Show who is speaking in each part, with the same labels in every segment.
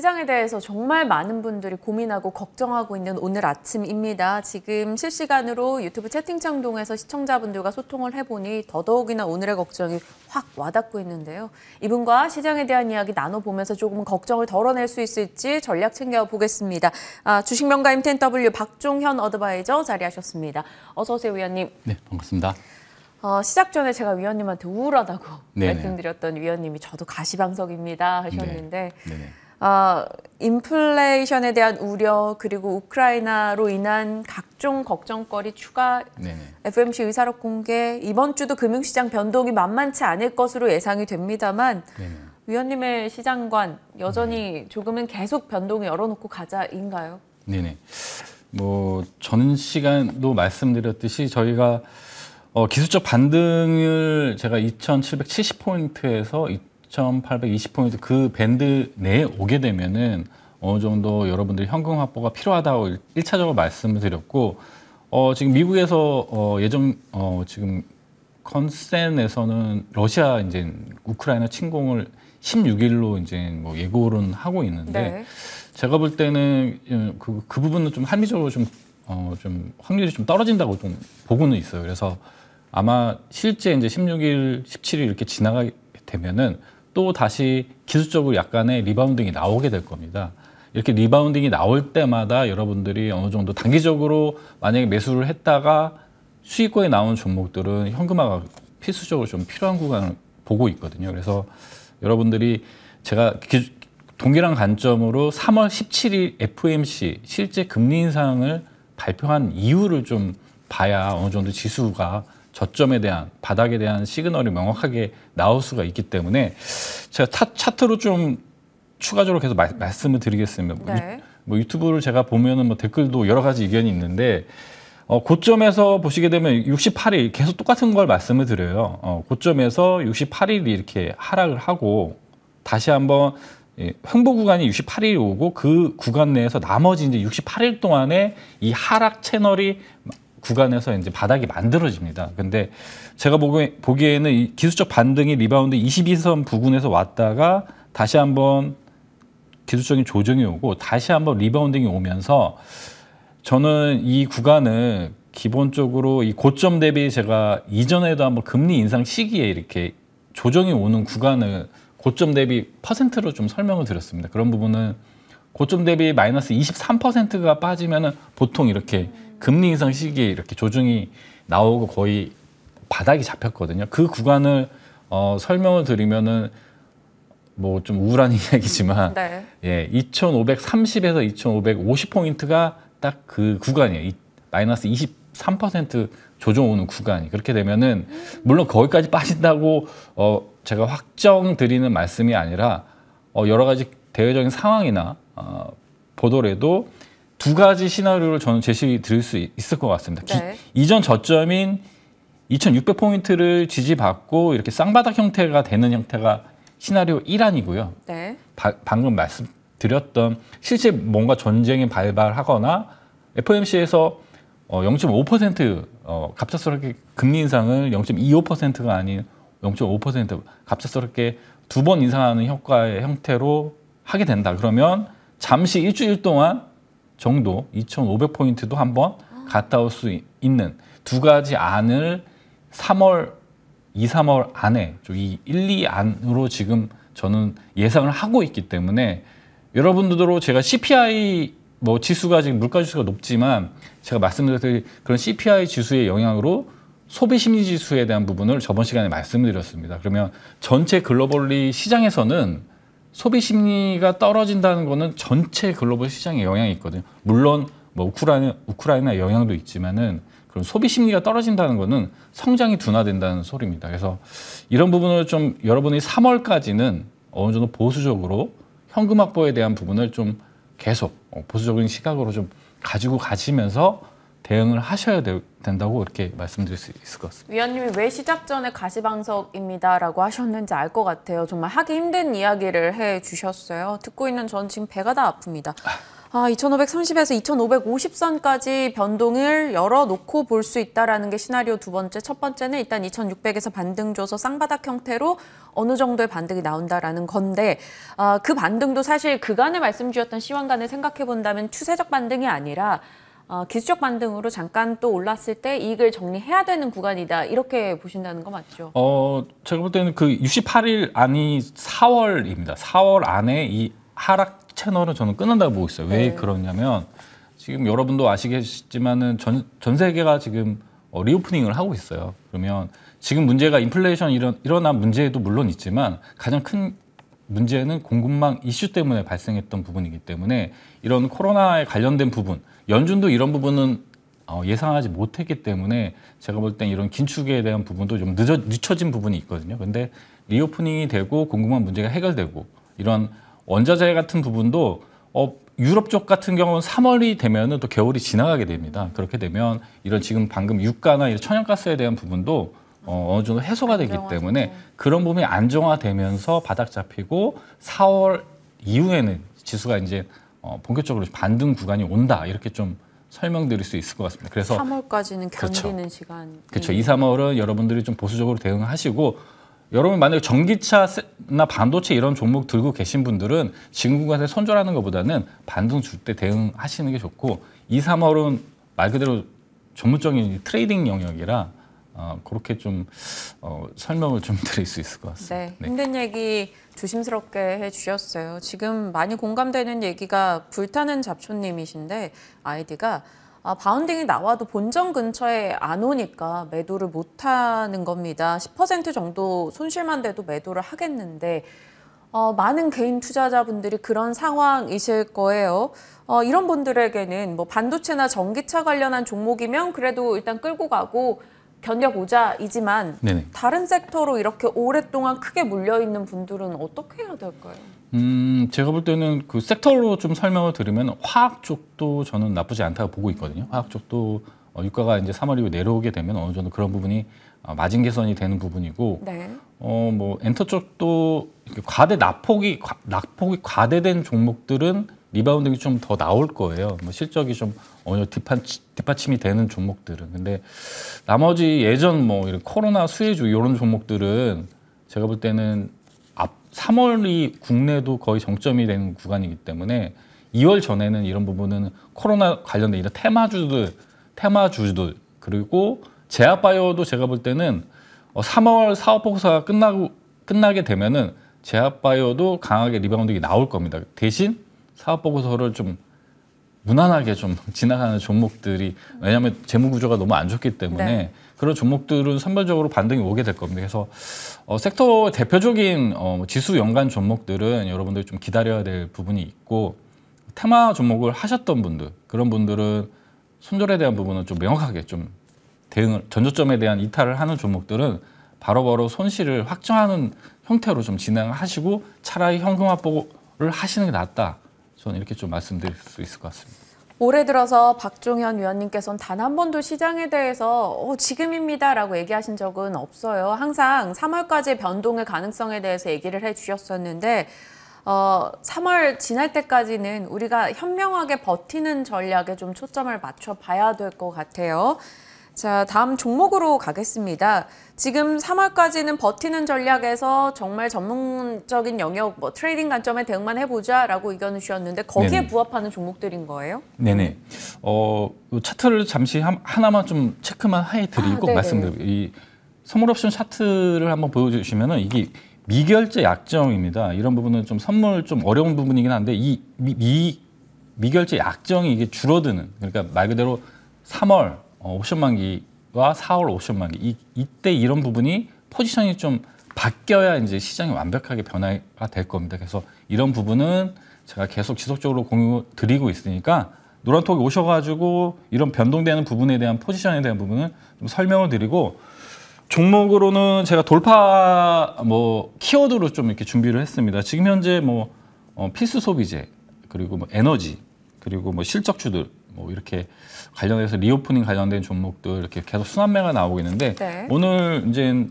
Speaker 1: 시장에 대해서 정말 많은 분들이 고민하고 걱정하고 있는 오늘 아침입니다. 지금 실시간으로 유튜브 채팅창 통해서 시청자분들과 소통을 해보니 더더욱이나 오늘의 걱정이 확 와닿고 있는데요. 이분과 시장에 대한 이야기 나눠보면서 조금 걱정을 덜어낼 수 있을지 전략 챙겨보겠습니다. 아, 주식명가 MTNW 박종현 어드바이저 자리하셨습니다. 어서 오세요, 위원님.
Speaker 2: 네, 반갑습니다.
Speaker 1: 어, 시작 전에 제가 위원님한테 우울하다고
Speaker 2: 네네.
Speaker 1: 말씀드렸던 위원님이 저도 가시방석입니다 하셨는데
Speaker 2: 네네.
Speaker 1: 아, 인플레이션에 대한 우려 그리고 우크라이나로 인한 각종 걱정거리 추가
Speaker 2: 네네.
Speaker 1: FMC 의사록 공개 이번 주도 금융시장 변동이 만만치 않을 것으로 예상이 됩니다만
Speaker 2: 네네.
Speaker 1: 위원님의 시장관 여전히 조금은 계속 변동을 열어놓고 가자인가요?
Speaker 2: 네네. 뭐 전 시간도 말씀드렸듯이 저희가 어, 기술적 반등을 제가 2,770포인트에서 2,820포인트 그 밴드 내에 오게 되면은 어느 정도 여러분들이 현금 확보가 필요하다고 일- 일차적으로 말씀을 드렸고 어, 지금 미국에서 어, 예정 어, 지금 컨센에서는 러시아 이제 우크라이나 침공을 16일로 이제 뭐 예고는 하고 있는데
Speaker 1: 네.
Speaker 2: 제가 볼 때는 예, 그, 그 부분은 좀 합리적으로 좀, 어, 좀 확률이 좀 떨어진다고 좀 보고는 있어요. 그래서 아마 실제 이제 16일, 17일 이렇게 지나가게 되면은 또 다시 기술적으로 약간의 rebounding이 나오게 될 겁니다. 이렇게 rebounding이 나올 때마다 여러분들이 어느 정도 단기적으로 만약에 매수를 했다가 수익권에 나오는 종목들은 현금화가 필수적으로 좀 필요한 구간을 보고 있거든요. 그래서 여러분들이 제가 기- 동일한 관점으로 3월 17일 FMC 실제 금리 인상을 발표한 이유를 좀 봐야 어느 정도 지수가 저점에 대한 바닥에 대한 시그널이 명확하게 나올 수가 있기 때문에 제가 차, 차트로 좀 추가적으로 계속 말, 말씀을 드리겠습니다. 뭐
Speaker 1: 네.
Speaker 2: 뭐 유튜브를 제가 보면은 뭐 댓글도 여러 가지 의견이 있는데 어, 고점에서 보시게 되면 68일 계속 똑같은 걸 말씀을 드려요. 어, 고점에서 68일이 이렇게 하락을 하고 다시 한번 예, 횡보 구간이 68일이 오고 그 구간 내에서 나머지 이제 68일 동안에 이 하락 채널이 구간에서 이제 바닥이 만들어집니다. 근데 제가 보기, 보기에는 이 기술적 반등이 리바운드 22선 부근에서 왔다가 다시 한번 기술적인 조정이 오고 다시 한번 rebounding이 오면서 저는 이 구간을 기본적으로 이 고점 대비 제가 이전에도 한번 금리 인상 시기에 이렇게 조정이 오는 구간을 고점 대비 퍼센트로 좀 설명을 드렸습니다. 그런 부분은 고점 대비 마이너스 23%가 빠지면은 보통 이렇게 금리 인상 시기에 이렇게 조정이 나오고 거의 바닥이 잡혔거든요. 그 구간을 어, 설명을 드리면은 뭐 좀 우울한 이야기지만
Speaker 1: 네.
Speaker 2: 예, 2,530에서 2,550포인트가 딱 그 구간이에요. 이, 마이너스 23% 조정 오는 구간이. 그렇게 되면은, 물론 거기까지 빠진다고, 어, 제가 확정 드리는 말씀이 아니라, 어, 여러 가지 대외적인 상황이나, 어, 보더라도 두 가지 시나리오를 저는 제시 드릴 수 있- 있을 것 같습니다. 기-
Speaker 1: 네.
Speaker 2: 이전 저점인 2,600포인트를 지지받고 이렇게 쌍바닥 형태가 되는 형태가 시나리오 1안이고요.
Speaker 1: 네.
Speaker 2: 바- 방금 말씀드렸던 실제 뭔가 전쟁이 발발하거나 FOMC에서 어, 0.5% 어, 갑작스럽게 금리 인상을 0.25%가 아닌 0.5% 갑작스럽게 두 번 인상하는 효과의 형태로 하게 된다. 그러면 잠시 일주일 동안 정도 2,500포인트도 한번 갔다 올 수 있는 두 가지 안을 3월 2, 3월 안에 좀이 1, 2 안으로 지금 저는 예상을 하고 있기 때문에 여러분들도 제가 CPI 뭐 지수가 지금 물가 지수가 높지만 제가 말씀드렸듯이 그런 CPI 지수의 영향으로 소비 심리 지수에 대한 부분을 저번 시간에 말씀을 드렸습니다. 그러면 전체 글로벌리 시장에서는 소비 심리가 떨어진다는 거는 전체 글로벌 시장에 영향이 있거든요. 물론 뭐 우크라이나 우크라이나 영향도 있지만은 그럼 소비 심리가 떨어진다는 거는 성장이 둔화된다는 소리입니다. 그래서 이런 부분을 좀 여러분이 3월까지는 어느 정도 보수적으로 현금 확보에 대한 부분을 좀 계속 어, 보수적인 시각으로 좀 가지고 가시면서 대응을 하셔야 되- 된다고 이렇게 말씀드릴 수 있을 것 같습니다.
Speaker 1: 위원님이 왜 시작 전에 가시방석입니다라고 하셨는지 알 것 같아요. 정말 하기 힘든 이야기를 해 주셨어요. 듣고 있는 전 지금 배가 다 아픕니다. 아, 2530에서 2550선까지 변동을 열어놓고 볼 수 있다라는 게 시나리오 두 번째. 첫 번째는 일단 2600에서 반등 줘서 쌍바닥 형태로 어느 정도의 반등이 나온다라는 건데 아, 그 반등도 사실 그간에 말씀 주셨던 시황간을 생각해 본다면 추세적 반등이 아니라 어, 기술적 반등으로 잠깐 또 올랐을 때 이익을 정리해야 되는 구간이다. 이렇게 보신다는 거 맞죠?
Speaker 2: 어, 제가 볼 때는 그 68일 아니 4월입니다. 4월 안에 이 하락 채널은 저는 끊는다고 보고 있어요. 왜
Speaker 1: 네.
Speaker 2: 그러냐면 지금 여러분도 아시겠지만은 전, 전 세계가 지금 어, reopening을 하고 있어요. 그러면 지금 문제가 인플레이션 일어, 일어난 문제도 물론 있지만 가장 큰 문제는 공급망 이슈 때문에 발생했던 부분이기 때문에 이런 코로나에 관련된 부분, 연준도 이런 부분은 어, 예상하지 못했기 때문에 제가 볼 땐 이런 긴축에 대한 부분도 좀 늦어, 늦춰진 부분이 있거든요. 근데 reopening이 되고 공급망 문제가 해결되고 이런 원자재 같은 부분도 어, 유럽 쪽 같은 경우는 3월이 되면은 또 겨울이 지나가게 됩니다. 그렇게 되면 이런 지금 방금 유가나 천연가스에 대한 부분도 어, 어느 정도 해소가 되기
Speaker 1: 안정화되고.
Speaker 2: 때문에 그런 부분이 안정화되면서 바닥 잡히고 4월 이후에는 지수가 이제 어, 본격적으로 반등 구간이 온다 이렇게 좀 설명드릴 수 있을 것 같습니다. 그래서
Speaker 1: 3월까지는
Speaker 2: 그렇죠.
Speaker 1: 견디는 시간.
Speaker 2: 그렇죠. 2, 3월은 여러분들이 좀 보수적으로 대응하시고 여러분 만약에 전기차나 반도체 이런 종목 들고 계신 분들은 지금 구간에 손절하는 것보다는 반등 줄 때 대응하시는 게 좋고 2, 3월은 말 그대로 전문적인 trading 영역이라 어, 그렇게 좀 어, 설명을 좀 드릴 수 있을 것 같습니다.
Speaker 1: 네, 힘든 얘기 조심스럽게 해주셨어요. 지금 많이 공감되는 얘기가 불타는 잡초님이신데 아이디가 아, bounding이 나와도 본전 근처에 안 오니까 매도를 못 하는 겁니다. 10% 정도 손실만 돼도 매도를 하겠는데 어, 많은 개인 투자자분들이 그런 상황이실 거예요. 어, 이런 분들에게는 뭐 반도체나 전기차 관련한 종목이면 그래도 일단 끌고 가고 견뎌보자이지만
Speaker 2: 네네.
Speaker 1: 다른 섹터로 이렇게 오랫동안 크게 물려 있는 분들은 어떻게 해야 될까요?
Speaker 2: 음, 제가 볼 때는 그 섹터로 좀 설명을 드리면 화학 쪽도 저는 나쁘지 않다고 보고 있거든요. 화학 쪽도 어, 유가가 이제 3월 이후 내려오게 되면 어느 정도 그런 부분이 어, 마진 개선이 되는 부분이고
Speaker 1: 네.
Speaker 2: 어, 뭐 엔터 쪽도 과대 낙폭이 과- 낙폭이 과대된 종목들은 rebounding이 좀 더 나올 거예요. 뭐 실적이 좀 어느 뒷받침이 되는 종목들은. 근데 나머지 예전 뭐 이런 코로나 수혜주 이런 종목들은 제가 볼 때는 앞 3월이 국내도 거의 정점이 되는 구간이기 때문에 2월 전에는 이런 부분은 코로나 관련된 이런 테마주들, 테마주들 그리고 제약바이오도 제가 볼 때는 어, 3월 사업 보고서가 끝나고 끝나게 되면은 제약바이오도 강하게 rebounding이 나올 겁니다. 대신 사업 보고서를 좀 무난하게 좀 지나가는 종목들이 왜냐하면 재무 구조가 너무 안 좋기 때문에
Speaker 1: 네.
Speaker 2: 그런 종목들은 선별적으로 반등이 오게 될 겁니다. 그래서 어, 섹터 대표적인 어, 지수 연관 종목들은 여러분들이 좀 기다려야 될 부분이 있고 테마 종목을 하셨던 분들 그런 분들은 손절에 대한 부분은 좀 명확하게 좀 대응을 전저점에 대한 이탈을 하는 종목들은 바로 바로 손실을 확정하는 형태로 좀 진행하시고 차라리 현금 확보를 하시는 게 낫다. 저는 이렇게 좀 말씀드릴 수 있을 것 같습니다.
Speaker 1: 올해 들어서 박종현 위원님께서는 단 한 번도 시장에 대해서 어, 지금입니다라고 얘기하신 적은 없어요. 항상 3월까지의 변동의 가능성에 대해서 얘기를 해주셨었는데 어, 3월 지날 때까지는 우리가 현명하게 버티는 전략에 좀 초점을 맞춰 봐야 될 것 같아요. 자, 다음 종목으로 가겠습니다. 지금 3월까지는 버티는 전략에서 정말 전문적인 영역, 뭐 trading 관점에 대응만 해보자라고 의견을 주셨는데 거기에
Speaker 2: 네네.
Speaker 1: 부합하는 종목들인 거예요?
Speaker 2: 네네. 어, 요 차트를 잠시 한- 하나만 좀 체크만 해드리고
Speaker 1: 아.
Speaker 2: 말씀드리고 이 선물 옵션 차트를 한번 보여주시면은 이게 미결제 약정입니다. 이런 부분은 좀 선물 좀 어려운 부분이긴 한데 이 미, 미 미결제 약정이 이게 줄어드는 그러니까 말 그대로 3월 어, 옵션 만기와 4월 옵션 만기 이, 이때 이런 부분이 포지션이 좀 바뀌어야 이제 시장이 완벽하게 변화가 될 겁니다. 그래서 이런 부분은 제가 계속 지속적으로 공유 드리고 있으니까 노란톡에 오셔가지고 이런 변동되는 부분에 대한 포지션에 대한 부분은 좀 설명을 드리고 종목으로는 제가 돌파 뭐 키워드로 좀 이렇게 준비를 했습니다. 지금 현재 뭐 어, 필수 소비재 그리고 뭐 에너지 그리고 뭐 실적주들 뭐 이렇게 관련해서 reopening 관련된 종목들 이렇게 계속 순환매가 나오고 있는데
Speaker 1: 네.
Speaker 2: 오늘 이제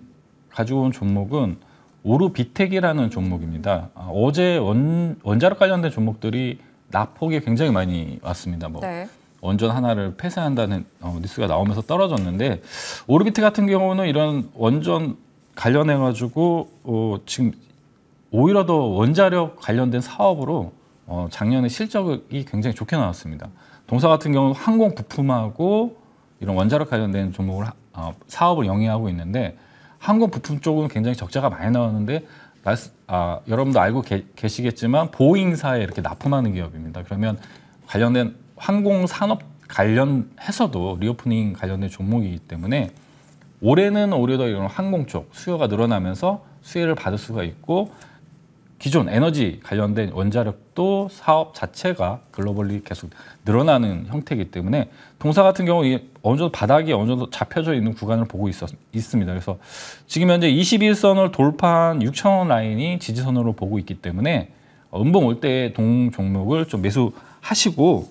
Speaker 2: 가지고 온 종목은 오르비텍이라는 종목입니다. 아, 어제 원, 원자력 관련된 종목들이 낙폭이 굉장히 많이 왔습니다. 뭐
Speaker 1: 네.
Speaker 2: 원전 하나를 폐쇄한다는 어, 뉴스가 나오면서 떨어졌는데 오르비텍 같은 경우는 이런 원전 관련해 가지고 어, 지금 오히려 더 원자력 관련된 사업으로 어, 작년에 실적이 굉장히 좋게 나왔습니다. 동사 같은 경우는 항공 부품하고 이런 원자력 관련된 종목을 하- 어, 사업을 영위하고 있는데 항공 부품 쪽은 굉장히 적자가 많이 나왔는데 말씀- 아, 여러분도 알고 계, 계시겠지만 보잉사에 이렇게 납품하는 기업입니다. 그러면 관련된 항공 산업 관련해서도 reopening 관련된 종목이기 때문에 올해는 오히려 더 이런 항공 쪽 수요가 늘어나면서 수혜를 받을 수가 있고 기존 에너지 관련된 원자력도 사업 자체가 글로벌리 계속 늘어나는 형태이기 때문에 동사 같은 경우 이 어느 정도 바닥이 어느 정도 잡혀져 있는 구간을 보고 있었, 있습니다. 그래서 지금 현재 21선을 돌파한 6천원 라인이 지지선으로 보고 있기 때문에 어, 음봉 올 때 동 종목을 좀 매수하시고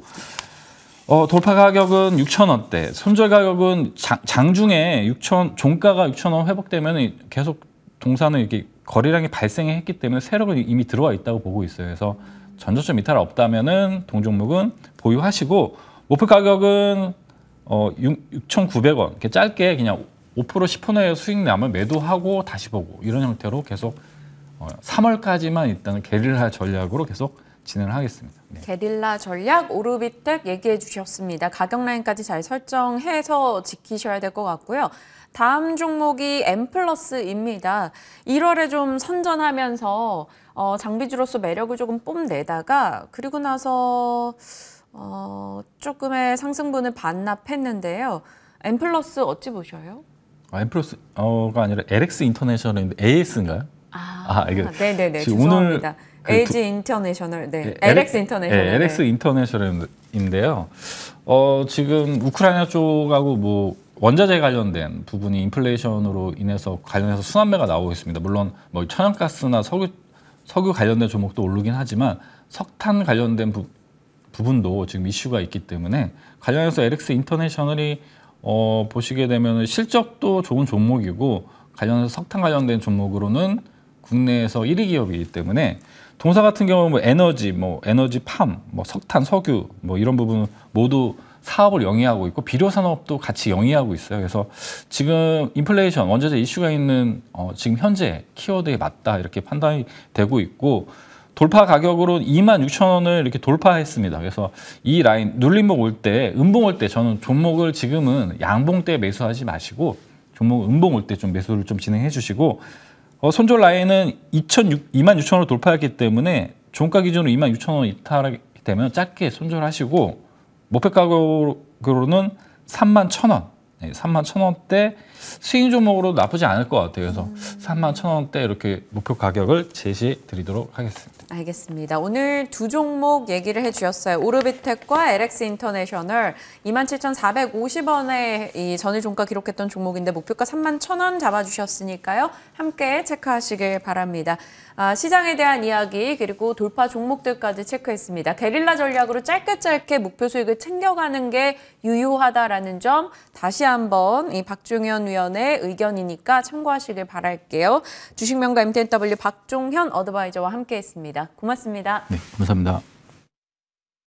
Speaker 2: 어, 돌파 가격은 6,000원대, 손절 가격은 장, 장중에 6천 종가가 6,000원 회복되면 계속 동사는 이렇게 거래량이 발생했기 때문에 세력은 이미 들어와 있다고 보고 있어요. 그래서 전저점 이탈 없다면은 동 종목은 보유하시고 목표 가격은 어, 6,900원 이렇게 짧게 그냥 5% 10% 내에 수익 나면 매도하고 다시 보고 이런 형태로 계속 어, 3월까지만 일단은 게릴라 전략으로 계속 진행을 하겠습니다. 네.
Speaker 1: 게릴라 전략 오르비텍 얘기해 주셨습니다. 가격 라인까지 잘 설정해서 지키셔야 될 것 같고요. 다음 종목이 엠플러스입니다. 1월에 좀 선전하면서 어, 장비주로서 매력을 조금 뽐내다가 그리고 나서 어, 조금의 상승분을 반납했는데요. 엠플러스 어찌 보셔요?
Speaker 2: 아, 엠플러스가 아니라 LX 인터내셔널인데 AS인가요?
Speaker 1: 아,
Speaker 2: 아, 이게
Speaker 1: 네네네 죄송합니다.
Speaker 2: 오늘 그
Speaker 1: LG 인터내셔널, 네,
Speaker 2: 예,
Speaker 1: LX 인터내셔널.
Speaker 2: 예, LX 인터내셔널인데요. 어, 지금 우크라이나 쪽하고 뭐 원자재 관련된 부분이 인플레이션으로 인해서 관련해서 순환매가 나오고 있습니다. 물론 뭐 천연가스나 석유 석유 관련된 종목도 오르긴 하지만 석탄 관련된 부, 부분도 지금 이슈가 있기 때문에 관련해서 LX 인터내셔널이 어, 보시게 되면 실적도 좋은 종목이고 관련해서 석탄 관련된 종목으로는 국내에서 1위 기업이기 때문에 동사 같은 경우는 뭐 에너지, 뭐 에너지 팜, 뭐 석탄, 석유 뭐 이런 부분은 모두 사업을 영위하고 있고 비료 산업도 같이 영위하고 있어요. 그래서 지금 인플레이션 원자재 이슈가 있는 어, 지금 현재 키워드에 맞다 이렇게 판단이 되고 있고 돌파 가격으로 2만 6천 원을 이렇게 돌파했습니다. 그래서 이 라인 눌림목 올 때, 음봉 올 때 저는 종목을 지금은 양봉 때 매수하지 마시고 종목 음봉 올 때 좀 매수를 좀 진행해 주시고 어, 손절 라인은 2천 2만 6천 원을 돌파했기 때문에 종가 기준으로 2만 6천 원 이탈하게 되면 짧게 손절하시고 목표 가격으로는 3만 1천 원, 네, 3만 1천 원대 스윙 종목으로 나쁘지 않을 것 같아요. 그래서 3만 1천 원대 이렇게 목표 가격을 제시 드리도록 하겠습니다.
Speaker 1: 알겠습니다. 오늘 두 종목 얘기를 해주셨어요. 오르비텍과 LX 인터내셔널 27,450원에 이 전일 종가 기록했던 종목인데 목표가 31,000원 잡아주셨으니까요. 함께 체크하시길 바랍니다. 아, 시장에 대한 이야기 그리고 돌파 종목들까지 체크했습니다. 게릴라 전략으로 짧게 짧게 목표 수익을 챙겨가는 게 유효하다라는 점 다시 한번 이 박종현 위원의 의견이니까 참고하시길 바랄게요. 주식명가 MTNW 박종현 어드바이저와 함께했습니다. 고맙습니다.
Speaker 2: 네, 감사합니다.